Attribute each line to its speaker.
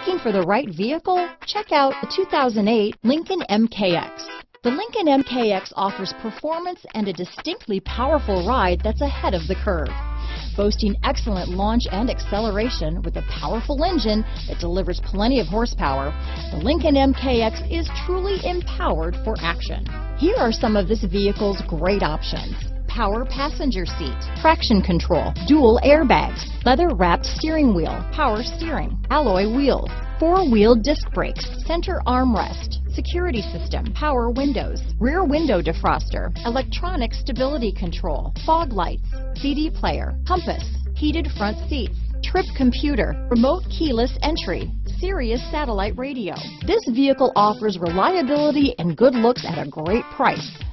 Speaker 1: Looking for the right vehicle? Check out the 2008 Lincoln MKX. The Lincoln MKX offers performance and a distinctly powerful ride that's ahead of the curve. Boasting excellent launch and acceleration with a powerful engine that delivers plenty of horsepower, the Lincoln MKX is truly empowered for action. Here are some of this vehicle's great options power passenger seat, traction control, dual airbags, leather wrapped steering wheel, power steering, alloy wheels, four-wheel disc brakes, center armrest, security system, power windows, rear window defroster, electronic stability control, fog lights, CD player, compass, heated front seats, trip computer, remote keyless entry, Sirius satellite radio. This vehicle offers reliability and good looks at a great price.